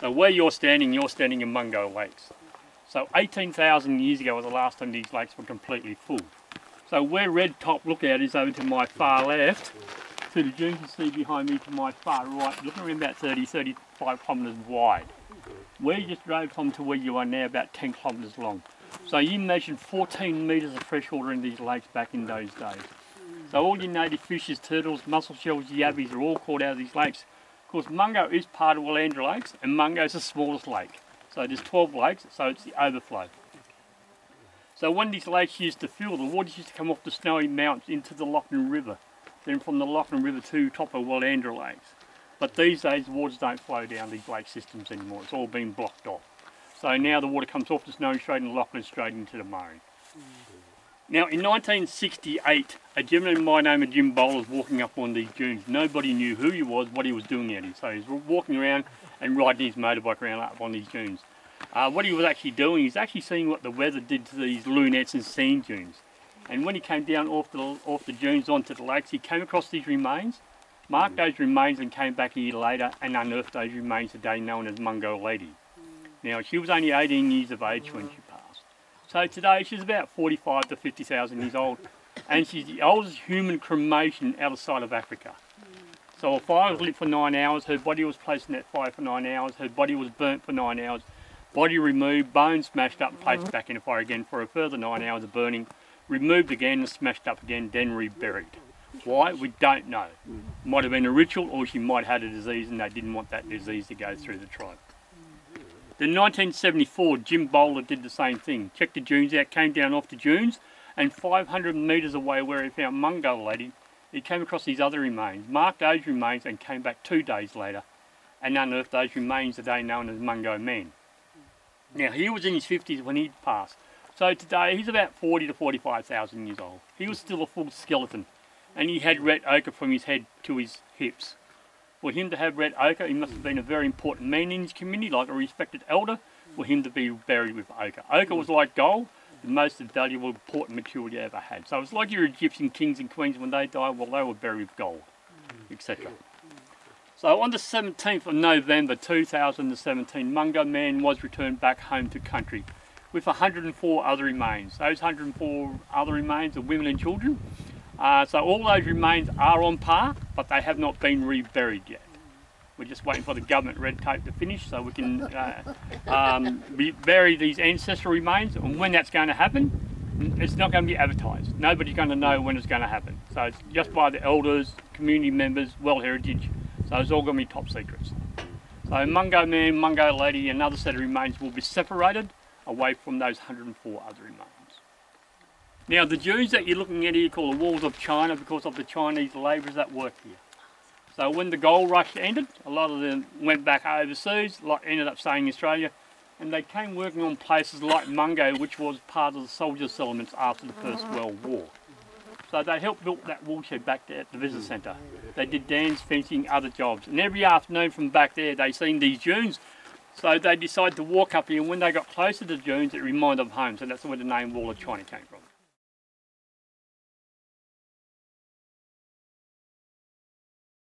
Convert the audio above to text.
So where you're standing, you're standing in Mungo Lakes. So 18,000 years ago was the last time these lakes were completely full. So where Red Top Lookout is over to my far left, to the you see behind me to my far right, looking around about 30, 35 kilometres wide. Where you just drove from to where you are now, about 10 kilometres long. So you measured 14 metres of freshwater in these lakes back in those days. So all your native fishes, turtles, mussel shells, yabbies are all caught out of these lakes. Course, Mungo is part of Willandra Lakes, and Mungo is the smallest lake. So there's 12 lakes, so it's the overflow. So when these lakes used to fill, the water used to come off the snowy mountains into the Lachlan River, then from the Lachlan River to top of Willandra Lakes. But these days, the waters don't flow down these lake systems anymore. It's all been blocked off. So now the water comes off the Snowy Strait and Lachlan straight into the Murray. Now in 1968, a gentleman by the name of Jim Bowler was walking up on these dunes. Nobody knew who he was, what he was doing out here. So he was walking around and riding his motorbike around up on these dunes. Uh, what he was actually doing is actually seeing what the weather did to these lunettes and sand dunes. And when he came down off the, off the dunes onto the lakes, he came across these remains, marked those remains and came back a year later and unearthed those remains today known as Mungo Lady. Now she was only 18 years of age when she. So today she's about 45 to 50,000 years old and she's the oldest human cremation outside of Africa. So a fire was lit for nine hours, her body was placed in that fire for nine hours, her body was burnt for nine hours, body removed, bones smashed up and placed back in the fire again for a further nine hours of burning, removed again and smashed up again, then reburied. Why? We don't know. Might have been a ritual or she might have had a disease and they didn't want that disease to go through the tribe. Then 1974, Jim Bowler did the same thing. Checked the dunes out, came down off the dunes, and 500 metres away where he found Mungo Lady, he came across these other remains, marked those remains, and came back two days later and unearthed those remains today known as Mungo Man. Now, he was in his 50s when he passed. So today, he's about 40 to 45,000 years old. He was still a full skeleton, and he had red ochre from his head to his hips. For him to have red ochre, he must have been a very important man in his community, like a respected elder, for him to be buried with ochre. Ochre was like gold, the most valuable, important material you ever had. So it's like your Egyptian kings and queens, when they died, well, they were buried with gold, etc. So on the 17th of November 2017, Mungo Man was returned back home to country with 104 other remains. Those 104 other remains are women and children. Uh, so all those remains are on par, but they have not been reburied yet. We're just waiting for the government red tape to finish so we can uh, um, bury these ancestral remains. And when that's going to happen, it's not going to be advertised. Nobody's going to know when it's going to happen. So it's just by the elders, community members, World Heritage. So it's all going to be top secrets. So Mungo Man, Mungo Lady, another set of remains will be separated away from those 104 other remains. Now the dunes that you're looking at here called the walls of China because of the Chinese labourers that worked here. So when the gold rush ended, a lot of them went back overseas, like ended up staying in Australia, and they came working on places like Mungo, which was part of the soldier settlements after the First mm-hmm. World War. So they helped build that woolshed back there at the visitor mm. centre. They did dance, fencing, other jobs. And every afternoon from back there, they seen these dunes. So they decided to walk up here, and when they got closer to the dunes, it reminded them of home. So that's where the name Wall of China came from.